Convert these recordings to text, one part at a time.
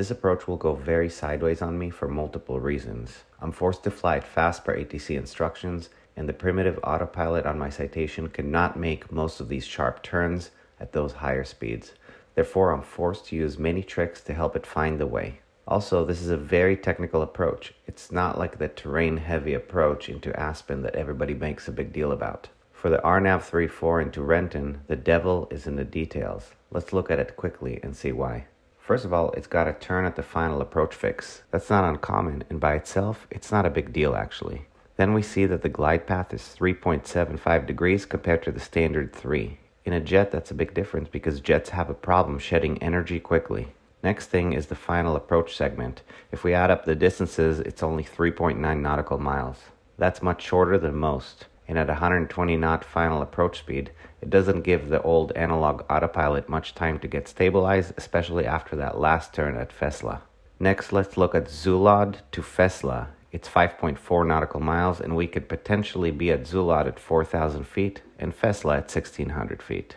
This approach will go very sideways on me for multiple reasons. I'm forced to fly it fast per ATC instructions, and the primitive autopilot on my citation cannot make most of these sharp turns at those higher speeds. Therefore, I'm forced to use many tricks to help it find the way. Also, this is a very technical approach. It's not like the terrain heavy approach into Aspen that everybody makes a big deal about. For the RNAV 34 into Renton, the devil is in the details. Let's look at it quickly and see why. First of all, it's got a turn at the final approach fix. That's not uncommon, and by itself, it's not a big deal actually. Then we see that the glide path is 3.75 degrees compared to the standard 3. In a jet, that's a big difference because jets have a problem shedding energy quickly. Next thing is the final approach segment. If we add up the distances, it's only 3.9 nautical miles. That's much shorter than most. And at 120 knot final approach speed, it doesn't give the old analog autopilot much time to get stabilized, especially after that last turn at Fesla. Next, let's look at Zulad to Fesla. It's 5.4 nautical miles, and we could potentially be at Zulad at 4,000 feet and Fesla at 1,600 feet.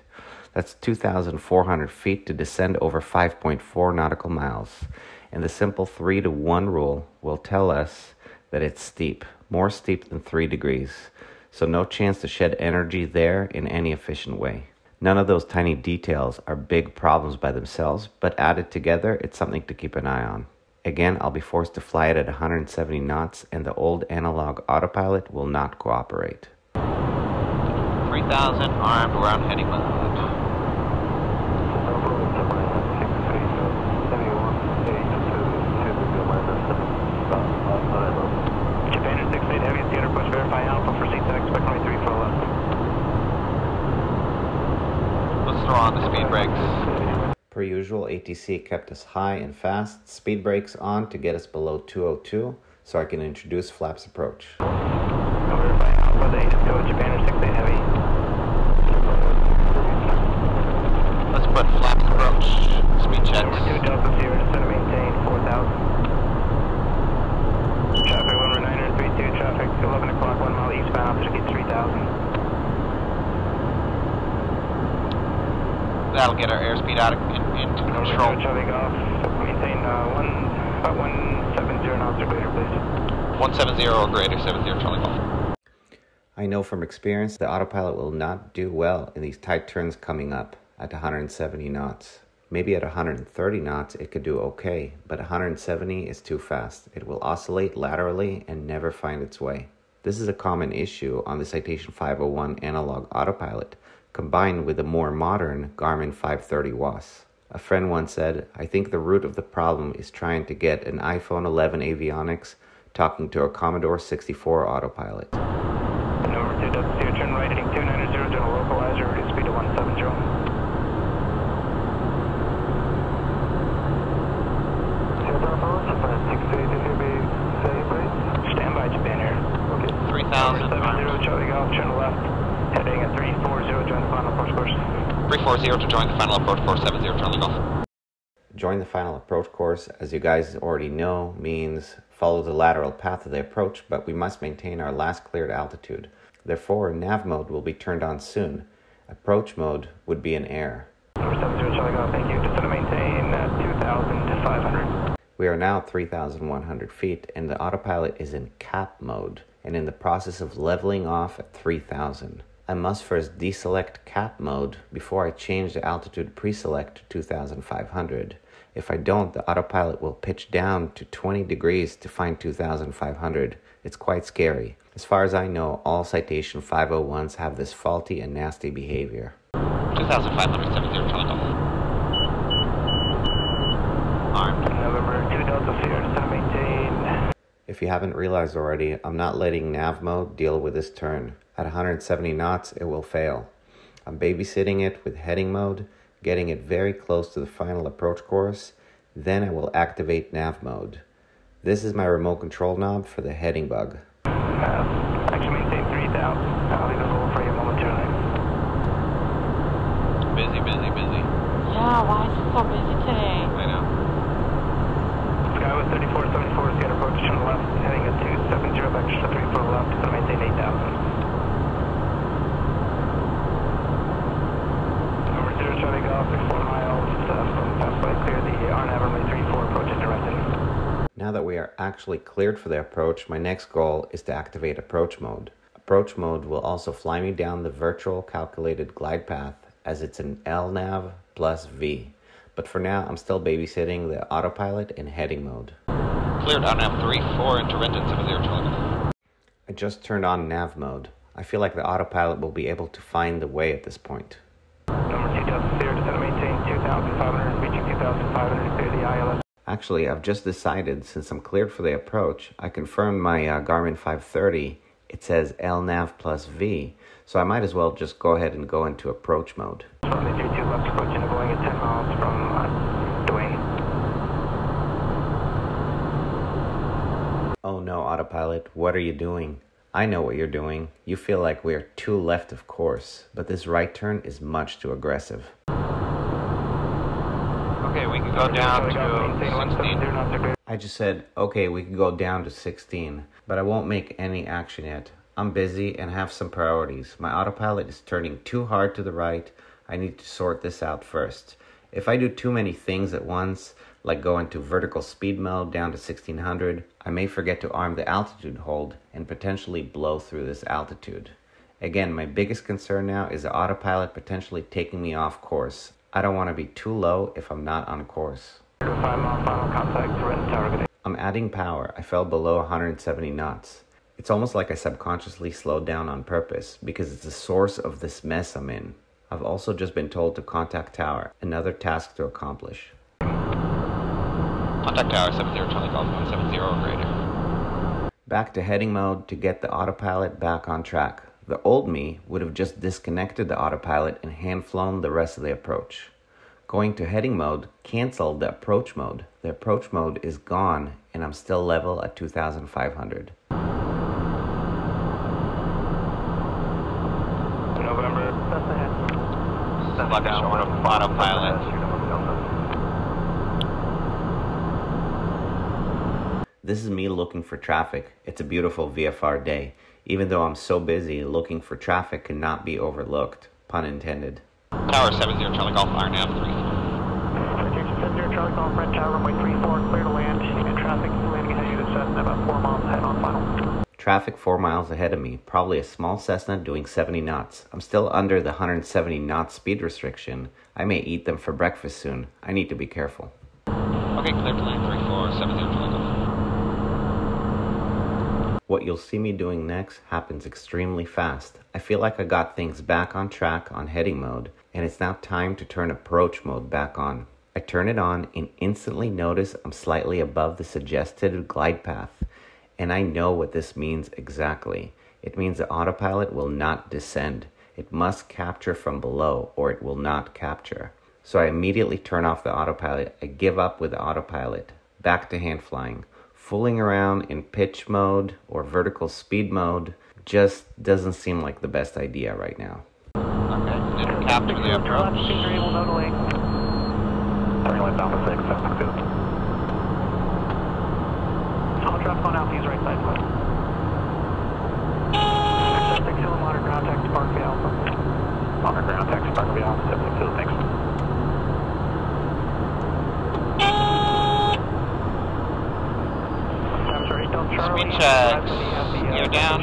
That's 2,400 feet to descend over 5.4 nautical miles. And the simple 3 to 1 rule will tell us that it's steep, more steep than 3 degrees. So, no chance to shed energy there in any efficient way. None of those tiny details are big problems by themselves, but added together, it's something to keep an eye on. Again, I'll be forced to fly it at 170 knots, and the old analog autopilot will not cooperate. 3000 armed around heading mode. Japan 68 Heavy, theater push, verify alpha for seats and expect runway 3 for left. Let's throw on the speed brakes. Per usual, ATC kept us high and fast, speed brakes on to get us below 202 so I can introduce flaps approach. Verify alpha, the 8 is go, Japan 68 Heavy. Let's put flaps approach. Speed Number 2 checks. Delta Sierra, descend to maintain 4,000. Traffic 1 932, traffic 11 o'clock, 1 mile eastbound, altitude gate 3,000. That'll get our airspeed out of in, into control. traffic off, maintain uh, 1, about 170 knots or greater, please. 170 or greater, 70 Charlie Golf. I know from experience the autopilot will not do well in these tight turns coming up at 170 knots. Maybe at 130 knots it could do okay, but 170 is too fast. It will oscillate laterally and never find its way. This is a common issue on the Citation 501 analog autopilot, combined with the more modern Garmin 530 WAAS. A friend once said, I think the root of the problem is trying to get an iPhone 11 avionics talking to a Commodore 64 autopilot. Number 2 Delta Sierra, turn right heading 290, general localizer, reduce speed to 170. Stand by, Japan Air. 3000 70 armed. Charlie Golf, turn left, heading at 340, join the final approach course. 340 to join the final approach course, 70 Charlie Golf. Join the final approach course, as you guys already know, means follow the lateral path of the approach, but we must maintain our last cleared altitude. Therefore, nav mode will be turned on soon. Approach mode would be in air. Number 70 Charlie Golf, thank you. Just to maintain uh, 2,500. We are now 3,100 feet, and the autopilot is in cap mode and in the process of leveling off at 3,000. I must first deselect cap mode before I change the altitude pre-select to 2,500. If I don't, the autopilot will pitch down to 20 degrees to find 2,500. It's quite scary. As far as I know, all Citation 501s have this faulty and nasty behavior. 2500, 70 Armed. November 2 Delta Sierra, just to maintain. If you haven't realized already, I'm not letting nav mode deal with this turn. At 170 knots, it will fail. I'm babysitting it with heading mode, getting it very close to the final approach course, then I will activate nav mode. This is my remote control knob for the heading bug. Uh, actually maintain 3,000. I'll leave it roll for you momentarily. Busy, busy, busy. Yeah, why is it so busy today? I know. Skyway 3474, scan approach, turn left, heading at 270, vectors to 3 for left, to maintain 8,000. Number 0 Charlie Golf, 4 miles, uh, from Fastway, clear the RNAV runway 34, approach at Now that we are actually cleared for the approach, my next goal is to activate approach mode. Approach mode will also fly me down the virtual calculated glide path as it's an LNAV plus V. But for now, I'm still babysitting the autopilot in heading mode. Cleared RNAV 34 into Renton 70 Charlie Golf. I just turned on nav mode. I feel like the autopilot will be able to find the way at this point. Number 2000, clear, descend and maintain 2,500, reaching 2,500, clear the ILS. Actually, I've just decided since I'm cleared for the approach, I confirmed my uh, Garmin 530. It says LNAV plus V, so I might as well just go ahead and go into approach mode. Runway 32 left approaching and going at 10 miles from Dwayne. Oh no, autopilot, what are you doing? I know what you're doing. You feel like we're too left of course, but this right turn is much too aggressive. Okay, we can go down to 16. knots are clear. I just said, okay, we can go down to 16, but I won't make any action yet. I'm busy and have some priorities. My autopilot is turning too hard to the right. I need to sort this out first. If I do too many things at once, like go into vertical speed mode down to 1600, I may forget to arm the altitude hold and potentially blow through this altitude. Again, my biggest concern now is the autopilot potentially taking me off course. I don't want to be too low if I'm not on course. 5 mile final contact to Renton Tower. I'm adding power. I fell below 170 knots. It's almost like I subconsciously slowed down on purpose because it's the source of this mess I'm in. I've also just been told to contact tower, another task to accomplish. Contact tower 70 Charlie Golf 170 or greater. Back to heading mode to get the autopilot back on track. The old me would have just disconnected the autopilot and hand flown the rest of the approach. Going to heading mode canceled the approach mode. The approach mode is gone and I'm still level at 2500. November. That's ahead. Slug short of autopilot. This is me looking for traffic. It's a beautiful VFR day. Even though I'm so busy, looking for traffic cannot be overlooked. Pun intended. Tower 70 Charlie Golf, RNAV 3. Citation 70 Charlie Golf, Red Tower, runway 34, clear to land. And traffic landing ahead of Cessna, about 4 miles ahead on final. Traffic four miles ahead of me, probably a small Cessna doing 70 knots. I'm still under the 170 knot speed restriction. I may eat them for breakfast soon. I need to be careful. Okay, cleared to land 34 70 Charlie Golf. What you'll see me doing next happens extremely fast. I feel like I got things back on track on heading mode, and it's now time to turn approach mode back on. I turn it on and instantly notice I'm slightly above the suggested glide path, and I know what this means exactly. It means the autopilot will not descend. It must capture from below, or it will not capture. So I immediately turn off the autopilot. I give up with the autopilot. Back to hand flying. Fooling around in pitch mode or vertical speed mode just doesn't seem like the best idea right now. Okay, didn't the approach. able no delay. Alpha 6, Cessna 2. All traffic on Alpha's right side, please. 6 Hill, ground taxi, Park View Alpha. Modern ground taxi, Park Alpha, Delta checks. You're down.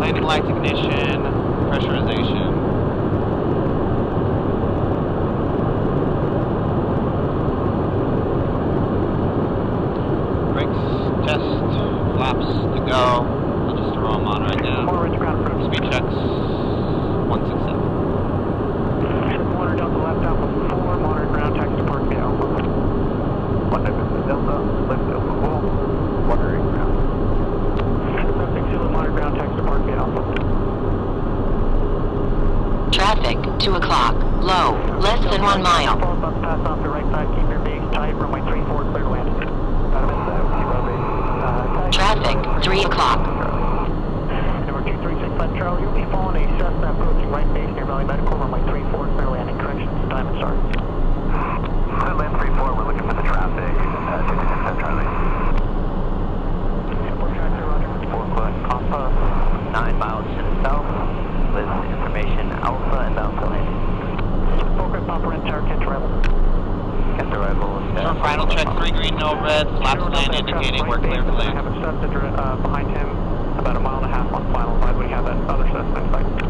Landing lights, ignition, pressurization. Brakes, test, flaps to go. I'll just throw them on right now. More ridge ground approach. Speed checks, 167. Water Delta left Alpha 4, modern ground taxi Park View Alpha. One Delta, left Alpha 4, water ground. Six Zulu, modern ground taxi Park View Alpha. Traffic, 2 o'clock, low, less than 1 mile. Four about to pass off the right side, keep your base tight, runway 34, clear to land. Traffic, 3 o'clock. Number 236 Charlie, you'll be following a Cessna approaching right base near Valley Medical, current target level. Yes, arrival. So final check, three green, no red, laps lane indicating we're clear to land. I have a accepted uh, behind him about a mile and a half on final five. We have that other suspect.